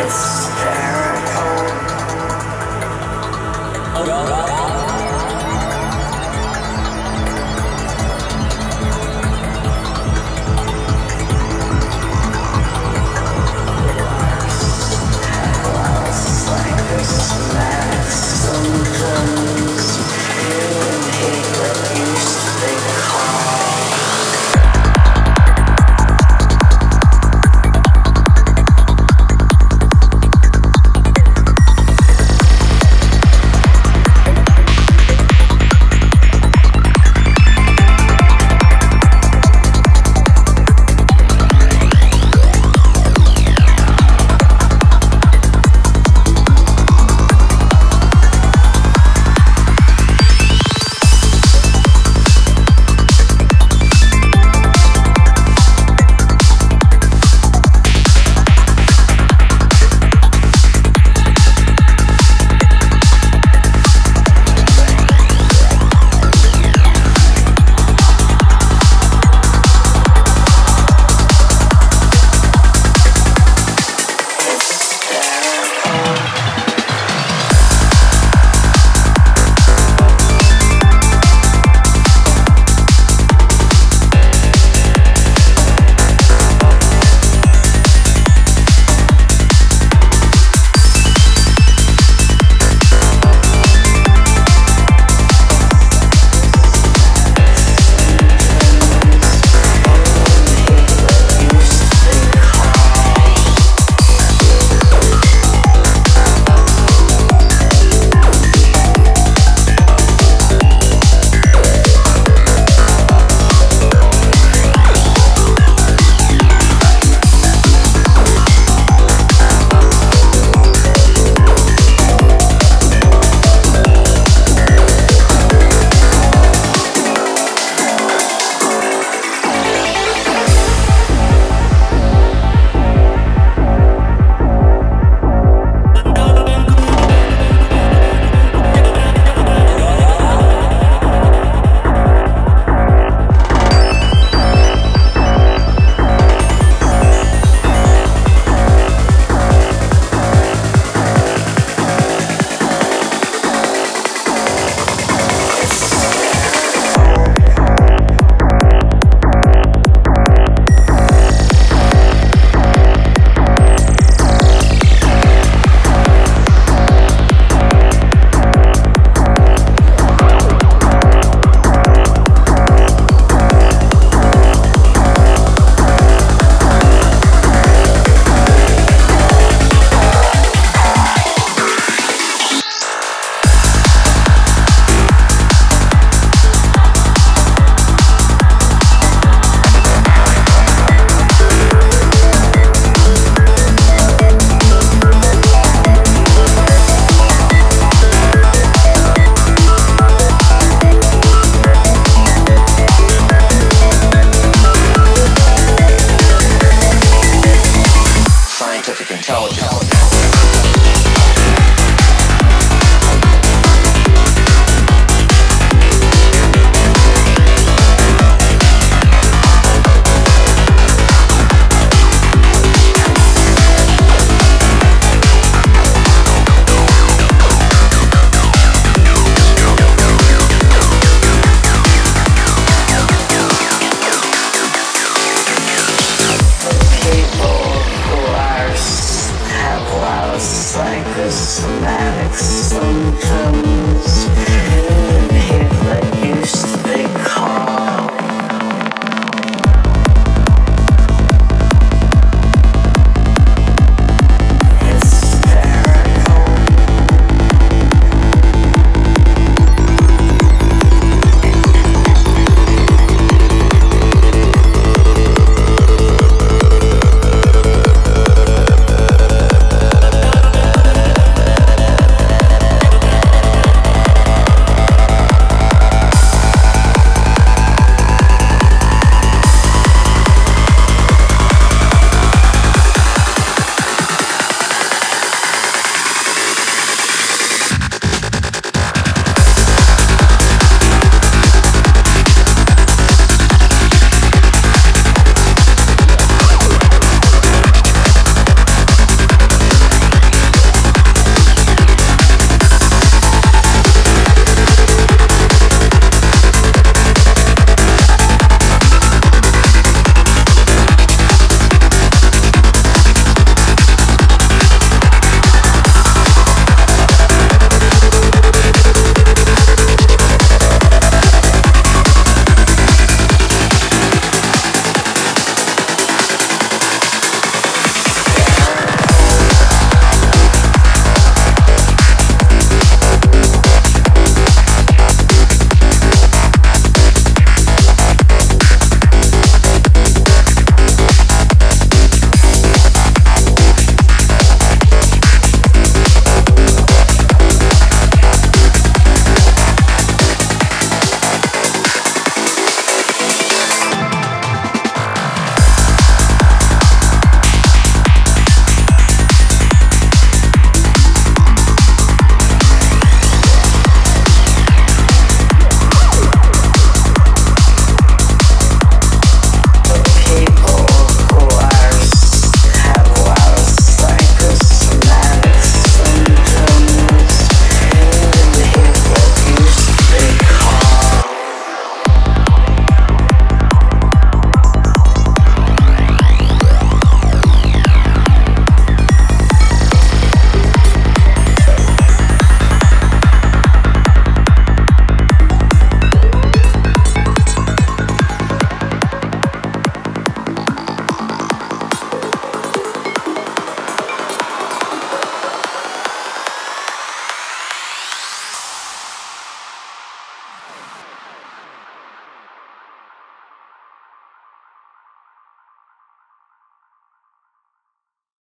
Yes. intelligence.